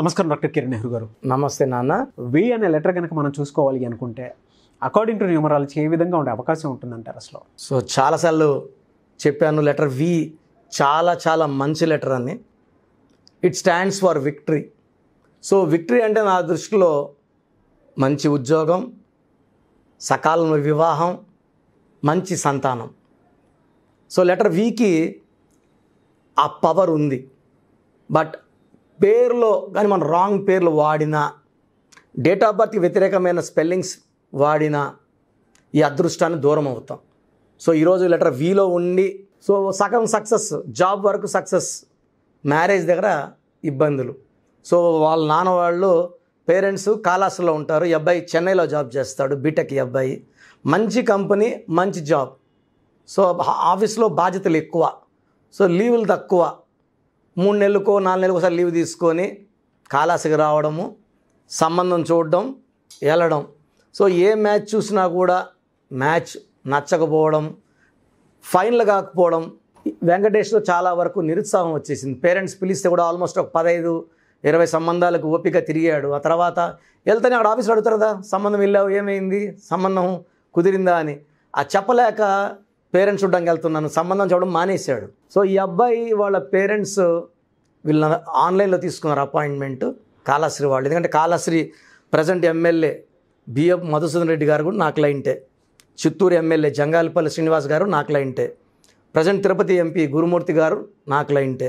నమస్కారం డాక్టర్ కిరణ్ నెహ్రూ గారు. నమస్తే నాన్న. వి అనే లెటర్ కనుక మనం చూసుకోవాలి అనుకుంటే అకార్డింగ్ టు న్యూమరాలజీ ఏ విధంగా ఉండే అవకాశం ఉంటుందంటారు అసలు? సో చాలాసార్లు చెప్పాను లెటర్ వి చాలా చాలా మంచి లెటర్ అని. It stands for victory so victory అంటే నా దృష్టిలో మంచి ఉద్యోగం సకాలంలో వివాహం మంచి సంతానం. సో లెటర్ వికి ఆ పవర్ ఉంది. బట్ పేర్లో కానీ మనం రాంగ్ పేర్లు వాడినా డేట్ ఆఫ్ బర్త్కి వ్యతిరేకమైన స్పెల్లింగ్స్ వాడినా ఈ అదృష్టాన్ని దూరం అవుతాం. సో ఈరోజు లెటర్ వీలో ఉండి సో సగం సక్సెస్ జాబ్ వరకు సక్సెస్ మ్యారేజ్ దగ్గర ఇబ్బందులు. సో వాళ్ళ నాన్న వాళ్ళు పేరెంట్స్ కాలాసులో ఉంటారు. ఈ అబ్బాయి చెన్నైలో జాబ్ చేస్తాడు బీటెక్ ఈ అబ్బాయి. మంచి కంపెనీ మంచి జాబ్ సో ఆఫీస్లో బాధ్యతలు ఎక్కువ. సో లీవులు తక్కువ. మూడు నెలలకో నాలుగు నెలలకు ఒకసారి లీవ్ తీసుకొని కాలాసికి రావడము సంబంధం చూడడం వెళ్ళడం. సో ఏ మ్యాచ్ చూసినా కూడా మ్యాచ్ నచ్చకపోవడం ఫైనల్ కాకపోవడం వెంకటేష్లో చాలా వరకు నిరుత్సాహం వచ్చేసింది. పేరెంట్స్ పిలిస్తే కూడా ఆల్మోస్ట్ ఒక పదహైదు ఇరవై సంబంధాలకు ఓపిక తిరిగాడు. ఆ తర్వాత వెళ్తేనే అక్కడ ఆఫీస్లో అడుగుతారు కదా సంబంధం వెళ్ళావు ఏమైంది? సంబంధం కుదిరిందా అని. ఆ చెప్పలేక పేరెంట్స్ చూడడానికి వెళ్తున్నాను సంబంధం చూడడం మానేశాడు. సో ఈ అబ్బాయి వాళ్ళ పేరెంట్స్ వీళ్ళ ఆన్లైన్లో తీసుకున్నారు అపాయింట్మెంట్ కాళశ్రీ వాళ్ళు. ఎందుకంటే కాళశ్రీ present MLA BF Madhusudan Reddy గారు కూడా నా క్లయింటే చిత్తూరు ఎమ్మెల్యే జంగాలపల్లి శ్రీనివాస్ గారు నా క్లయింటే ప్రజెంట్ తిరుపతి ఎంపీ గురుమూర్తి గారు నా క్లయింటే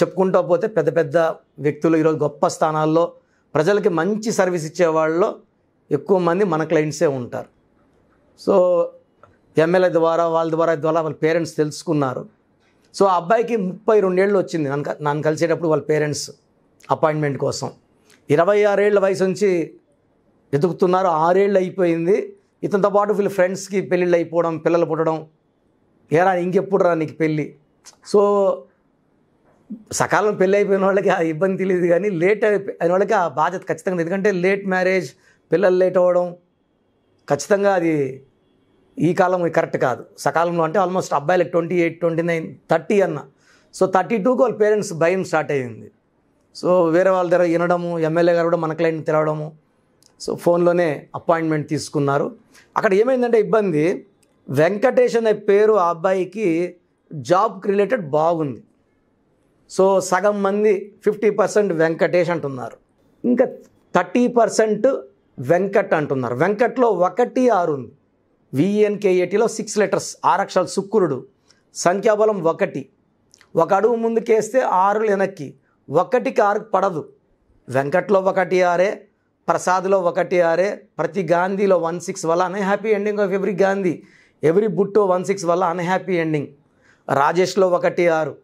చెప్పుకుంటూ పోతే పెద్ద పెద్ద వ్యక్తులు ఈరోజు గొప్ప స్థానాల్లో ప్రజలకి మంచి సర్వీస్ ఇచ్చే వాళ్ళలో ఎక్కువ మంది మన క్లయింట్సే ఉంటారు. సో ఎమ్మెల్యే ద్వారా వాళ్ళ ద్వారా ద్వారా వాళ్ళ పేరెంట్స్ తెలుసుకున్నారు. సో ఆ అబ్బాయికి ముప్పై రెండేళ్ళు వచ్చింది. నన్ను నన్ను కలిసేటప్పుడు వాళ్ళ పేరెంట్స్ అపాయింట్మెంట్ కోసం. ఇరవై ఆరేళ్ళ వయసు నుంచి వెతుకుతున్నారు. ఆరేళ్ళు అయిపోయింది. ఇతనితో పాటు వీళ్ళ ఫ్రెండ్స్కి పెళ్ళిళ్ళు అయిపోవడం పిల్లలు పుట్టడం. ఏరా ఇంకెప్పుడు రా నీకు పెళ్ళి? సో సకాలం పెళ్ళి అయిపోయిన వాళ్ళకి ఆ ఇబ్బంది తెలియదు కానీ లేట్ అయిన వాళ్ళకి ఆ బాధ్యత ఖచ్చితంగా ఎందుకంటే లేట్ మ్యారేజ్ పిల్లలు లేట్ అవ్వడం ఖచ్చితంగా అది ఈ కాలం కరెక్ట్ కాదు. సకాలంలో అంటే ఆల్మోస్ట్ అబ్బాయిలకు twenty eight twenty nine thirty అన్న. సో థర్టీ టూకి వాళ్ళ పేరెంట్స్ భయం స్టార్ట్ అయ్యింది. సో వేరే వాళ్ళ దగ్గర వినడము ఎమ్మెల్యే గారు కూడా మన క్లయింట్ తెరవడము సో ఫోన్లోనే అపాయింట్మెంట్ తీసుకున్నారు. అక్కడ ఏమైందంటే ఇబ్బంది వెంకటేష్ అనే పేరు ఆ అబ్బాయికి జాబ్కి రిలేటెడ్ బాగుంది. సో సగం మంది ఫిఫ్టీ పర్సెంట్ వెంకటేష్ అంటున్నారు. ఇంకా థర్టీ పర్సెంట్ వెంకట్ అంటున్నారు. వెంకట్లో ఒకటి ఆరు ఉంది. విఎన్కేఏటీలో సిక్స్ లెటర్స్ ఆరు శుక్రుడు. సంఖ్యాబలం ఒకటి. ఒక అడుగు ముందుకేస్తే ఆరు వెనక్కి. ఒకటికి ఆరు పడదు. వెంకట్లో ఒకటి ఆరే ప్రసాద్లో ఒకటి ఆరే ప్రతి గాంధీలో వన్ సిక్స్ వల్ల unhappy ending of every Gandhi. Every Bhutto one six వల్ల అన్హ్యాపీ ఎండింగ్. రాజేష్లో ఒకటి ఆరు.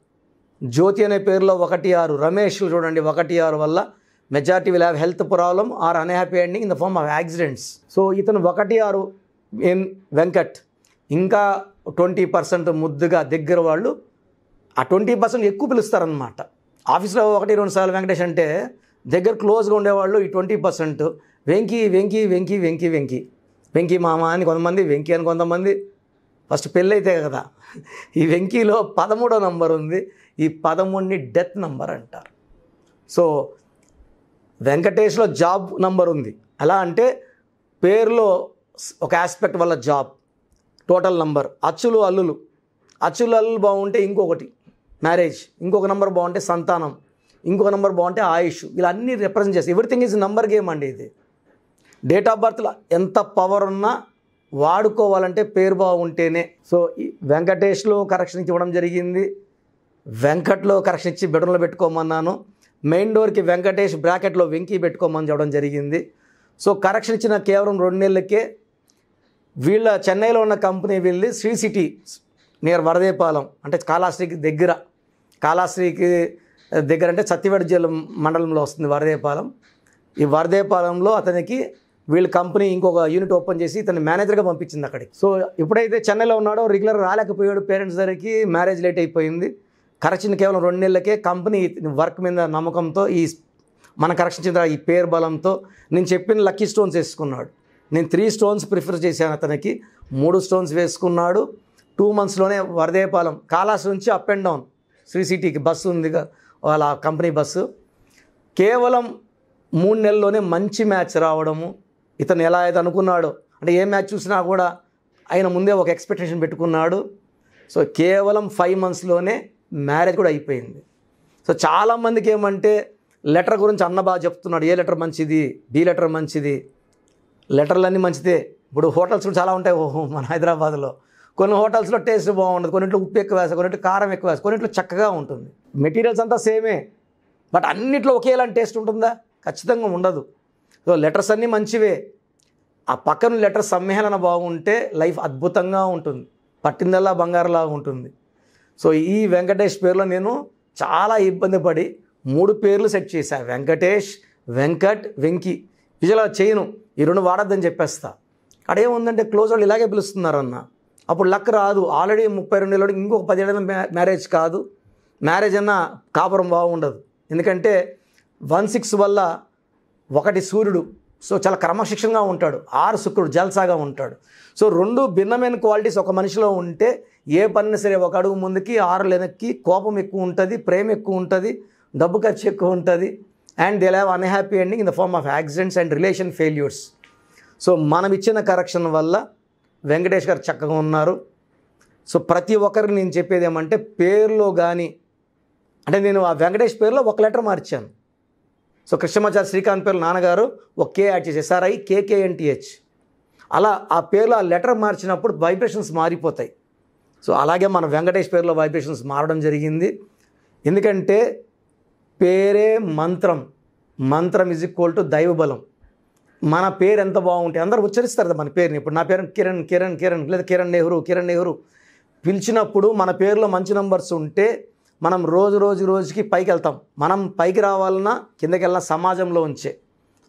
జ్యోతి అనే పేరులో ఒకటి ఆరు. రమేష్ చూడండి ఒకటి ఆరు వల్ల majority will have health problem or unhappy ending in the form of accidents so ఇతను ఒకటి ఆరు వెంకట్. ఇంకా ట్వంటీ పర్సెంట్ ముద్దుగా దగ్గర వాళ్ళు ఆ ట్వంటీ పర్సెంట్ ఎక్కువ పిలుస్తారనమాట ఆఫీస్లో ఒకటి రెండు సార్లు వెంకటేష్ అంటే దగ్గర క్లోజ్గా ఉండేవాళ్ళు ఈ ట్వంటీ పర్సెంట్. వెంకీ వెంకీ వెంకీ వెంకీ వెంకీ. వెంకీ మామ అని కొంతమంది వెంకీ అని కొంతమంది. ఫస్ట్ పెళ్ళైతే కదా ఈ వెంకీలో పదమూడో నంబర్ ఉంది. ఈ పదమూడుని డెత్ నంబర్ అంటారు. సో వెంకటేష్లో జాబ్ నంబర్ ఉంది. ఎలా అంటే పేరులో ఒక ఆస్పెక్ట్ వల్ల జాబ్ టోటల్ నంబర్ అచ్చులు అల్లులు. అచ్చులు అల్లులు బాగుంటే ఇంకొకటి. మ్యారేజ్ ఇంకొక నంబర్ బాగుంటే సంతానం. ఇంకొక నంబర్ బాగుంటే ఆయుష్. ఇలా అన్నీ రిప్రజెంట్ చేస్తాయి. ఎవ్రీథింగ్ ఈజ్ నంబర్ గేమ్ అండి ఇది. డేట్ ఆఫ్ బర్త్లో ఎంత పవర్ ఉన్నా వాడుకోవాలంటే పేరు బాగుంటేనే. సో ఈ వెంకటేష్లో కరెక్షన్ ఇవ్వడం జరిగింది. వెంకట్లో కరెక్షన్ ఇచ్చి బెడ్రూమ్లో పెట్టుకోమన్నాను. మెయిన్ డోర్కి వెంకటేష్ బ్రాకెట్లో వెంకీ పెట్టుకోమని చెప్పడం జరిగింది. సో కరెక్షన్ ఇచ్చిన కేవలం రెండు నెలలకే వీళ్ళ చెన్నైలో ఉన్న కంపెనీ వెళ్ళి శ్రీ సిటీ నియర్ వరదేపాలెం అంటే కాళాశ్రీకి దగ్గర కాళాశ్రీకి దగ్గర అంటే సత్యవేడ జిల్లా మండలంలో వస్తుంది వరదేపాలెం. ఈ వరదేపాలెంలో అతనికి వీళ్ళ కంపెనీ ఇంకొక యూనిట్ ఓపెన్ చేసి ఇతను మేనేజర్గా పంపించింది అక్కడికి. సో ఎప్పుడైతే చెన్నైలో ఉన్నాడో రెగ్యులర్ రాలేకపోయాడు పేరెంట్స్ దగ్గరికి మ్యారేజ్ లేట్ అయిపోయింది. కరెక్షన్ కేవలం రెండు నెలలకే కంపెనీ వర్క్ మీద నమ్మకంతో ఈ మన కరెక్షన్ చెందిన ఈ పేరు బలంతో నేను చెప్పిన లక్కీ స్టోన్స్ వేసుకున్నాడు. నేను త్రీ స్టోన్స్ ప్రిఫర్ చేశాను అతనికి. మూడు స్టోన్స్ వేసుకున్నాడు. టూ మంత్స్లోనే వరదేపాలెం. కాలాస్ నుంచి అప్ అండ్ డౌన్ శ్రీ సిటీకి బస్సు ఉందిగా. వాళ్ళ కంపెనీ బస్సు కేవలం మూడు నెలల్లోనే మంచి మ్యాచ్ రావడము. ఇతను ఎలా అయితే అనుకున్నాడో. అంటే ఏ మ్యాచ్ చూసినా కూడా ఆయన ముందే ఒక ఎక్స్పెక్టేషన్ పెట్టుకున్నాడు. సో కేవలం ఫైవ్ మంత్స్లోనే మ్యారేజ్ కూడా అయిపోయింది. సో చాలామందికి ఏమంటే లెటర్ గురించి అన్న బాగా చెప్తున్నాడు. ఏ లెటర్ మంచిది? బి లెటర్ మంచిది? లెటర్లన్నీ మంచిదే. ఇప్పుడు హోటల్స్ కూడా చాలా ఉంటాయి. ఓహో మన హైదరాబాద్లో. కొన్ని హోటల్స్లో టేస్ట్ బాగుంటుంది కొన్నింట్లో ఉప్పు ఎక్కువ వేస్తారు. కొన్నింట్లో కారం ఎక్కువ వేస్తారు. కొన్నింట్లో చక్కగా ఉంటుంది. మెటీరియల్స్ అంతా సేమే. బట్ అన్నిట్లో ఒకేలాంటి టేస్ట్ ఉంటుందా? ఖచ్చితంగా ఉండదు. సో లెటర్స్ అన్నీ మంచివే. ఆ పక్కన లెటర్ సమ్మేళన బాగుంటే లైఫ్ అద్భుతంగా ఉంటుంది. పట్టిందల్లా బంగారులాగా ఉంటుంది. సో ఈ వెంకటేష్ పేరులో నేను చాలా ఇబ్బంది పడి మూడు పేర్లు సెట్ చేశా. వెంకటేష్ వెంకట్ వెంకి. విజయలా చేయను ఈ రెండు వాడద్దని చెప్పేస్తా. అక్కడ ఏముందంటే క్లోజ్ వాళ్ళు ఇలాగే పిలుస్తున్నారన్న. అప్పుడు లక్ రాదు. ఆల్రెడీ ముప్పై రెండు ఏళ్ళు ఇంకొక పదిహేడు మ్యారేజ్ కాదు. మ్యారేజ్ అన్నా కాపురం బాగుండదు ఎందుకంటే వన్ సిక్స్ వల్ల ఒకటి సూర్యుడు సో చాలా క్రమశిక్షణగా ఉంటాడు. ఆరు శుక్రుడు జల్సాగా ఉంటాడు. సో రెండు భిన్నమైన క్వాలిటీస్ ఒక మనిషిలో ఉంటే ఏ పనిని సరే ఒక అడుగు ముందుకి ఆరు వెనక్కి కోపం ఎక్కువ ఉంటుంది ప్రేమ ఎక్కువ ఉంటుంది డబ్బు ఖర్చు ఎక్కువ ఉంటుంది. And they have unhappy ending in the form of accidents and relation failures so మనం ఇచ్చిన కరెక్షన్ వల్ల వెంకటేష్ గారు చక్కగా ఉన్నారు. సో ప్రతి ఒక్కరికి నేను చెప్పేది ఏమంటే పేరులో కానీ అంటే నేను ఆ వెంకటేష్ పేరులో ఒక లెటర్ మార్చాను. సో కృష్ణమాచారి శ్రీకాంత్ పేరు నాన్నగారు ఒక కే యాడ్ చేసి ఎస్ఆర్ఐ కేకేఎన్టీహెచ్ అలా ఆ పేర్లో ఆ లెటర్ మార్చినప్పుడు వైబ్రేషన్స్ మారిపోతాయి. సో అలాగే మన వెంకటేష్ పేరులో వైబ్రేషన్స్ మారడం జరిగింది. ఎందుకంటే పేరే మంత్రం. మంత్రం ఇజ్ ఈక్వల్ టు దైవబలం. మన పేరు ఎంత బాగుంటే అందరూ ఉచ్చరిస్తారు కదా మన పేరుని. ఇప్పుడు నా పేరు కిరణ్ కిరణ్ కిరణ్ లేదా కిరణ్ నెహ్రూ కిరణ్ నెహ్రూ. పిలిచినప్పుడు మన పేరులో మంచి నంబర్స్ ఉంటే మనం రోజు రోజు రోజుకి పైకి వెళ్తాం. మనం పైకి రావాలన్నా కిందకి వెళ్ళిన సమాజంలో ఉంచే.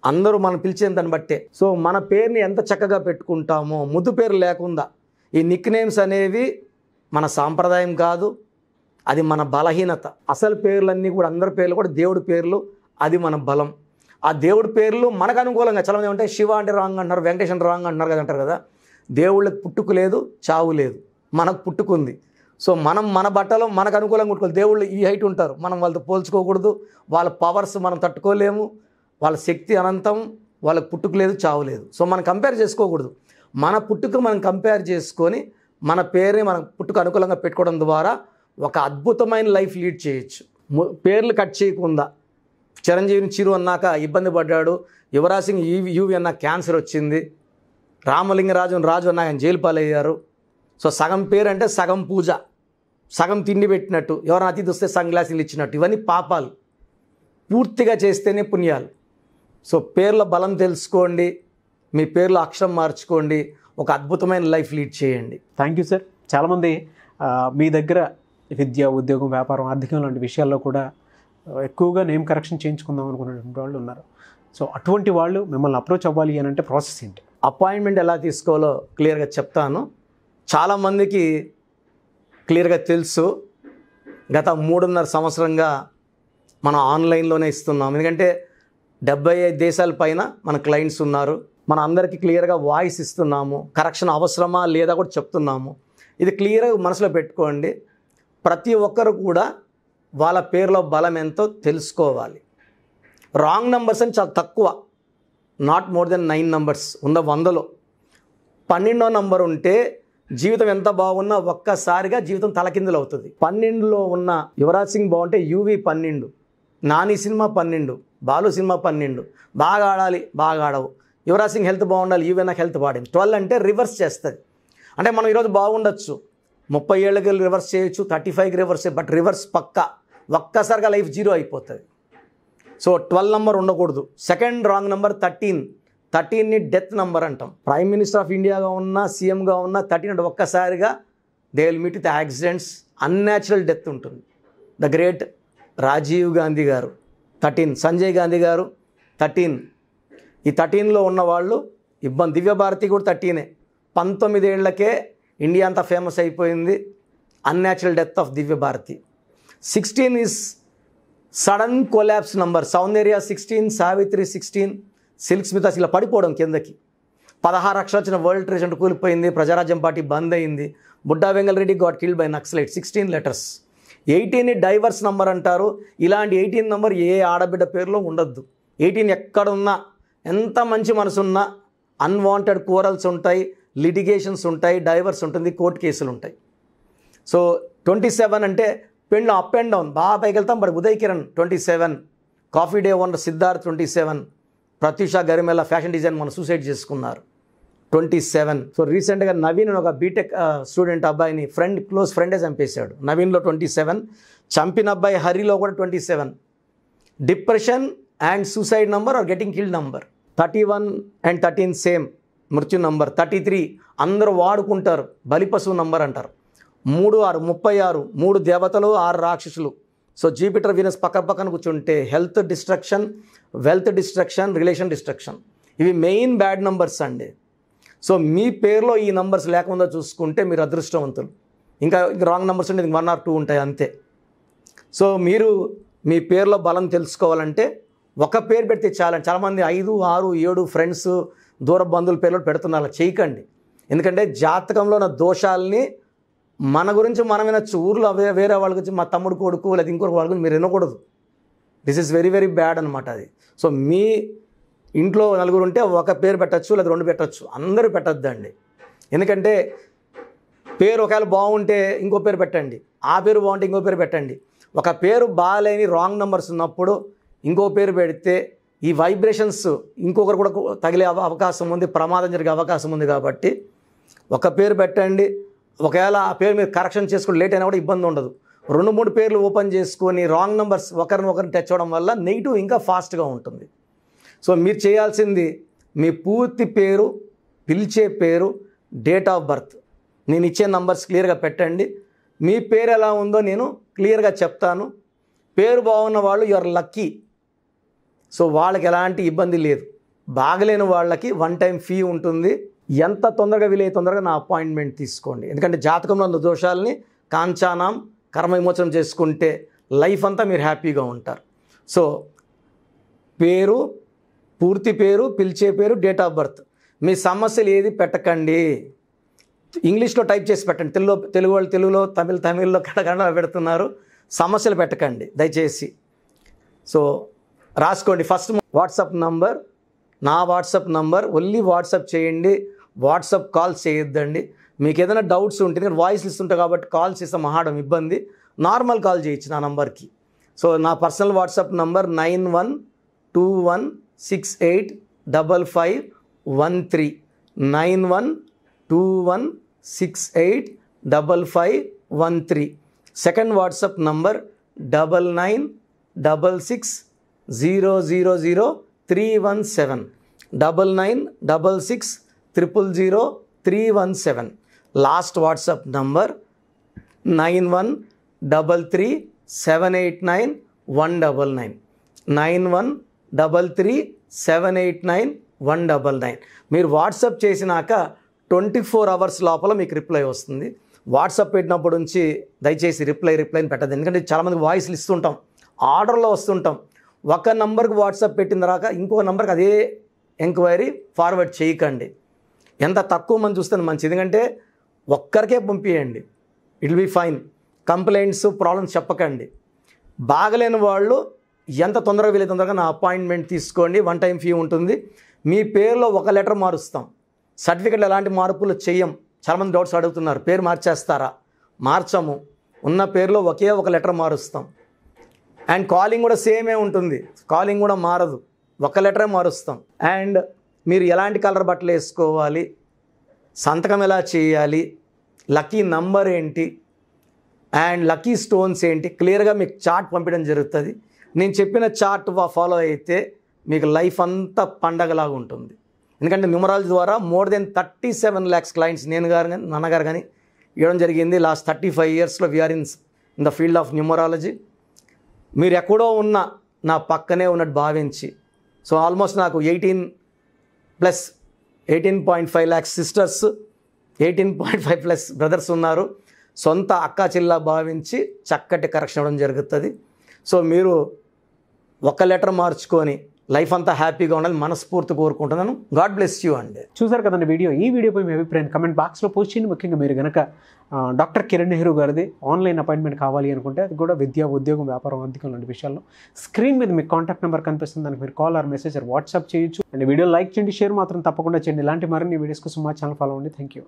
అందరూ మనం పిలిచేది దాన్ని బట్టే. సో మన పేరుని ఎంత చక్కగా పెట్టుకుంటామో ముద్దు పేరు లేకుండా. ఈ నిక్ నేమ్స్ అనేవి మన సాంప్రదాయం కాదు అది మన బలహీనత. అసలు పేర్లన్నీ కూడా అందరి పేర్లు కూడా దేవుడి పేర్లు అది మన బలం. ఆ దేవుడి పేర్లు మనకు అనుకూలంగా చాలామంది ఏమంటే శివ అంటే రాంగ్ అంటున్నారు వెంకటేష్ అంటే రాంగ్ అంటున్నారు కదా అంటారు కదా. దేవుళ్ళకి పుట్టుకు లేదు చావు లేదు. మనకు పుట్టుకుంది సో మనం మన బట్టలు మనకు అనుకూలంగా ఉంటుకోవాలి దేవుళ్ళు ఈ హైట్ ఉంటారు. మనం వాళ్ళతో పోల్చుకోకూడదు. వాళ్ళ పవర్స్ మనం తట్టుకోలేము. వాళ్ళ శక్తి అనంతం వాళ్ళకి పుట్టుకు లేదు చావు లేదు. సో మనం కంపేర్ చేసుకోకూడదు. మన పుట్టుక మనం కంపేర్ చేసుకొని మన పేరుని మనం పుట్టుకు అనుకూలంగా పెట్టుకోవడం ద్వారా ఒక అద్భుతమైన లైఫ్ లీడ్ చేయొచ్చు. పేర్లు కట్ చేయకుండా. చిరంజీవిని చిరు అన్నాక ఇబ్బంది పడ్డాడు. యువరాజ్ సింగ్ యూవి యూవి అన్న క్యాన్సర్ వచ్చింది. రామలింగరాజు రాజు అన్న ఆయన జైలు పాలయ్యారు. సో సగం పేరు అంటే సగం పూజ. సగం తిండి పెట్టినట్టు. ఎవరైనా అతిథి వస్తే సన్ గ్లాసులు ఇచ్చినట్టు. ఇవన్నీ పాపాలు. పూర్తిగా చేస్తేనే పుణ్యాలు. సో పేర్ల బలం తెలుసుకోండి. మీ పేర్లో అక్షరం మార్చుకోండి. ఒక అద్భుతమైన లైఫ్ లీడ్ చేయండి. Thank you sir. చాలామంది మీ దగ్గర విద్య ఉద్యోగం వ్యాపారం ఆర్థికం లాంటి విషయాల్లో కూడా ఎక్కువగా నేమ్ కరెక్షన్ చేయించుకుందాం అనుకునేటువంటి వాళ్ళు ఉన్నారు. సో అటువంటి వాళ్ళు మిమ్మల్ని అప్రోచ్ అవ్వాలి అని అంటే ప్రాసెస్ ఏంటి? అపాయింట్మెంట్ ఎలా తీసుకోవాలో క్లియర్గా చెప్తాను. చాలామందికి క్లియర్గా తెలుసు. గత మూడున్నర సంవత్సరంగా మనం ఆన్లైన్లోనే ఇస్తున్నాం. ఎందుకంటే డెబ్బై ఐదు దేశాల పైన మన క్లయింట్స్ ఉన్నారు. మన అందరికీ క్లియర్గా వాయిస్ ఇస్తున్నాము. కరెక్షన్ అవసరమా లేదా కూడా చెప్తున్నాము. ఇది క్లియర్గా మనసులో పెట్టుకోండి. ప్రతి ఒక్కరు కూడా వాళ్ళ పేరులో బలం ఎంతో తెలుసుకోవాలి. రాంగ్ నెంబర్స్ అని చాలా తక్కువ. Not more than nine numbers ఉన్న వందలో. పన్నెండో నంబర్ ఉంటే జీవితం ఎంత బాగున్నా ఒక్కసారిగా జీవితం తలకిందులు అవుతుంది. పన్నెండులో ఉన్న యువరాజ్ సింగ్ బాగుంటే యూవి పన్నెండు. నాని సినిమా పన్నెండు. బాలు సినిమా పన్నెండు. బాగా ఆడాలి బాగా ఆడవు. యువరాజ్ సింగ్ హెల్త్ బాగుండాలి యూవీ నాకు హెల్త్ బాడింది ట్వెల్వ్ అంటే రివర్స్ చేస్తుంది. అంటే మనం ఈరోజు బాగుండొచ్చు. ముప్పై ఏళ్ళకి రివర్స్ చేయొచ్చు థర్టీ ఫైవ్కి రివర్స్ బట్ రివర్స్ పక్కా. ఒక్కసారిగా లైఫ్ జీరో అయిపోతుంది. సో ట్వెల్వ్ నెంబర్ ఉండకూడదు. సెకండ్ రాంగ్ నెంబర్ థర్టీన్ థర్టీన్ని డెత్ నెంబర్ అంటాం. ప్రైమ్ మినిస్టర్ ఆఫ్ ఇండియాగా ఉన్నా సీఎంగా ఉన్నా థర్టీన్ అంటే ఒక్కసారిగా they will meet with accidents unnatural death ఉంటుంది. ద గ్రేట్ రాజీవ్ గాంధీ గారు థర్టీన్ సంజయ్ గాంధీ గారు థర్టీన్ ఈ థర్టీన్లో ఉన్న వాళ్ళు ఇబ్బంది. దివ్యభారతి కూడా థర్టీనే పంతొమ్మిదేళ్ళకే ఇండియా అంతా ఫేమస్ అయిపోయింది. Unnatural death of Divya Bharati sixteen is sudden collapse number Soundarya sixteen Savitri sixteen Silk Smitha ఇలా పడిపోవడం కిందకి. పదహారు అక్షరాలు వచ్చిన వరల్డ్ ట్రేడ్ కూలిపోయింది ప్రజారాజ్యం పార్టీ బంద్ అయింది. Budda Vengala Reddy got killed by naxalite sixteen letters eighteen divorce number అంటారు. ఇలాంటి ఎయిటీన్ నంబర్ ఏ ఆడబిడ్డ పేరులో ఉండొద్దు. ఎయిటీన్ ఎక్కడున్నా ఎంత మంచి మనసున్నా అన్వాంటెడ్ కూరల్స్ ఉంటాయి. లిటిగేషన్స్ ఉంటాయి డైవర్స్ ఉంటుంది కోర్టు కేసులు ఉంటాయి. సో ట్వంటీ సెవెన్ అంటే పెళ్ళు అప్ అండ్ డౌన్ బాగా పైకి వెళ్తాం but Uday Kiran twenty seven coffee day owner Siddharth twenty seven Pratyusha Garimella fashion design మన సూసైడ్ చేసుకున్నారు. Twenty seven. సో రీసెంట్గా నవీన్ ఒక బీటెక్ స్టూడెంట్ అబ్బాయిని ఫ్రెండ్ క్లోజ్ ఫ్రెండే చంపేశాడు. నవీన్లో ట్వంటీ సెవెన్ చంపిన అబ్బాయి హరిలో కూడా twenty seven. Depression and suicide number are getting killed number. Thirty one and thirteen same. మృత్యు నంబర్ థర్టీ త్రీ. అందరూ వాడుకుంటారు. బలిపశువు నంబర్ అంటారు. మూడు ఆరు ముప్పై ఆరు మూడు దేవతలు ఆరు రాక్షసులు. సో జూపిటర్ వీనస్ పక్క పక్కన కూర్చుంటే health destruction wealth destruction relation destruction. ఇవి మెయిన్ బ్యాడ్ నంబర్స్ అండి. సో మీ పేరులో ఈ నంబర్స్ లేకుండా చూసుకుంటే మీరు అదృష్టవంతులు. ఇంకా రాంగ్ నెంబర్స్ ఉంటే వన్ ఆర్ టూ ఉంటాయి అంతే. సో మీరు మీ పేరులో బలం తెలుసుకోవాలంటే ఒక పేరు పెడితే చాలా చాలామంది ఐదు ఆరు ఏడు ఫ్రెండ్స్ దూర బంధువుల పేర్లు పెడుతున్నారు అలా చేయకండి. ఎందుకంటే జాతకంలో ఉన్న దోషాలని మన గురించి మనం వినొచ్చు ఊర్లో వేరే వాళ్ళ గురించి మా తమ్ముడు కొడుకు లేదా ఇంకొక వాళ్ళ గురించి మీరు వినకూడదు. This is very very bad అనమాట అది. సో మీ ఇంట్లో నలుగురు ఉంటే ఒక పేరు పెట్టచ్చు లేదా రెండు పెట్టచ్చు అందరూ పెట్టద్దండి. ఎందుకంటే పేరు ఒకవేళ బాగుంటే ఇంకో పేరు పెట్టండి ఆ పేరు బాగుంటే ఇంకో పేరు పెట్టండి. ఒక పేరు బాగాలేని రాంగ్ నెంబర్స్ ఉన్నప్పుడు ఇంకో పేరు పెడితే ఈ వైబ్రేషన్స్ ఇంకొకరు కూడా తగిలే అవ- అవకాశం ఉంది ప్రమాదం జరిగే అవకాశం ఉంది కాబట్టి ఒక పేరు పెట్టండి. ఒకవేళ ఆ పేరు మీరు కరెక్షన్ చేసుకుని లేట్ అయినా కూడా ఇబ్బంది ఉండదు. రెండు మూడు పేర్లు ఓపెన్ చేసుకొని రాంగ్ నెంబర్స్ ఒకరిని ఒకరిని టచ్ అవ్వడం వల్ల నెగిటివ్ ఇంకా ఫాస్ట్గా ఉంటుంది. సో మీరు చేయాల్సింది మీ పూర్తి పేరు పిలిచే పేరు డేట్ ఆఫ్ బర్త్ నేను ఇచ్చే నంబర్స్ క్లియర్గా పెట్టండి. మీ పేరు ఎలా ఉందో నేను క్లియర్గా చెప్తాను. పేరు బాగున్న వాళ్ళు యువర్ లక్కీ సో వాళ్ళకి ఎలాంటి ఇబ్బంది లేదు. బాగలేని వాళ్ళకి వన్ టైం ఫీ ఉంటుంది. ఎంత తొందరగా వీలైతే తొందరగా నా అపాయింట్మెంట్ తీసుకోండి. ఎందుకంటే జాతకంలో ఉన్న దోషాలని కాంచానాం కర్మ విమోచనం చేసుకుంటే లైఫ్ అంతా మీరు హ్యాపీగా ఉంటారు. సో పేరు పూర్తి పేరు పిలిచే పేరు డేట్ ఆఫ్ బర్త్ మీ సమస్యలు ఏది పెట్టకండి. ఇంగ్లీష్లో టైప్ చేసి పెట్టండి. తెలుగులో తెలుగు వాళ్ళు తెలుగులో తమిళ్ తమిళ్ళో కన్నడ పెడుతున్నారు. సమస్యలు పెట్టకండి. దయచేసి. సో రాసుకోండి. ఫస్ట్ వాట్సాప్ నంబర్ నా వాట్సాప్ నంబర్ ఓన్లీ వాట్సాప్ చేయండి. వాట్సాప్ కాల్స్ చేయొద్దండి. మీకు ఏదైనా డౌట్స్ ఉంటే నేను వాయిస్ ఇస్తుంటా కాబట్టి కాల్స్ ఇస్తే మహాడం ఇబ్బంది. నార్మల్ కాల్ చేయొచ్చు నా నంబర్కి సో నా personal WhatsApp number nine one two one six eight double five one three nine one two one six eight double five one three second WhatsApp number double nine double six zero zero zero three one seven. Double nine double six triple zero three one seven. Last WhatsApp number nine one double three seven eight nine one double nine. Nine one double three seven eight nine one double nine. మీరు WhatsApp చేసినాక twenty four hours లోపల మీకు reply వస్తుంది. WhatsApp పెట్టినప్పటి నుంచి దయచేసి reply రిప్లైని పెట్టదు ఎందుకంటే చాలామంది వాయిస్లు ఇస్తుంటాం. ఆర్డర్లో వస్తుంటాం. ఒక నంబర్కి వాట్సాప్ పెట్టిన తర్వాత ఇంకో నంబర్కి అదే ఎంక్వైరీ ఫార్వర్డ్ చేయకండి. ఎంత తక్కువ మంది చూస్తే మంచిది. ఎందుకంటే ఒక్కరికే పంపించండి it be fine complaints problems చెప్పకండి. బాగలేని వాళ్ళు ఎంత తొందరగా వీలైతే తొందరగా నా అపాయింట్మెంట్ తీసుకోండి. వన్ టైం ఫీ ఉంటుంది. మీ పేరులో ఒక లెటర్ మారుస్తాం. సర్టిఫికెట్లు ఎలాంటి మార్పులు చెయ్యం చాలామంది డౌట్స్ అడుగుతున్నారు. పేరు మార్చేస్తారా? మార్చము. ఉన్న పేరులో ఒకే ఒక లెటర్ మారుస్తాం. అండ్ కాలింగ్ కూడా సేమే ఉంటుంది. కాలింగ్ కూడా మారదు. ఒక లెటరే మారుస్తాం. అండ్ మీరు ఎలాంటి కలర్ బట్టలు వేసుకోవాలి? సంతకం ఎలా చేయాలి? లక్కీ నంబర్ ఏంటి? అండ్ లక్కీ స్టోన్స్ ఏంటి? క్లియర్గా మీకు చార్ట్ పంపించడం జరుగుతుంది. నేను చెప్పిన చార్ట్ ఫాలో అయితే మీకు లైఫ్ అంతా పండగలాగా ఉంటుంది. ఎందుకంటే న్యూమరాలజీ ద్వారా more than thirty seven lakhs clients నేను గారు కానీ నాన్నగారు కానీ ఇవ్వడం జరిగింది. లాస్ట్ థర్టీ ఫైవ్ ఇయర్స్లో we're in in the field of numerology మీరు ఎక్కడో ఉన్న నా పక్కనే ఉన్నట్టు భావించి సో ఆల్మోస్ట్ నాకు eighteen plus eighteen point five lakhs sisters eighteen point five plus brothers ఉన్నారు. సొంత అక్క చెల్లా భావించి చక్కటి కరెక్షన్ ఇవ్వడం జరుగుతుంది. సో మీరు ఒక లెటర్ మార్చుకొని లైఫ్ అంతా హ్యాపీగా ఉండాలి మనస్ఫూర్తి కోరుకుంటున్నాను. గాడ్ బ్లెస్ యూ అండి. చూసారు కదండి వీడియో? ఈ వీడియోపై మీ అభిప్రాయం కమెంట్ బాక్స్లో పోస్ట్ చేయండి. ముఖ్యంగా మీరు కనుక డాక్టర్ కిరణ్ నెహ్రూ గారిది ఆన్లైన్ అపాయింట్మెంట్ కావాలి అనుకుంటే అది కూడా విద్య ఉద్యోగం వ్యాపారం ఆర్థికం లాంటి విషయాల్లో స్క్రీన్ మీద మీకు కాంటాక్ట్ నెంబర్ కనిపిస్తుంది. దానికి మీరు call or message or WhatsApp చేయొచ్చు. అండ్ వీడియో లైక్ చేయండి షేర్ మాత్రం తప్పకుండా చేయండి. ఇలాంటి మరిన్ని వీడియోస్ కోసం మా ఛానల్ ఫాలో అవ్వండి. Thank you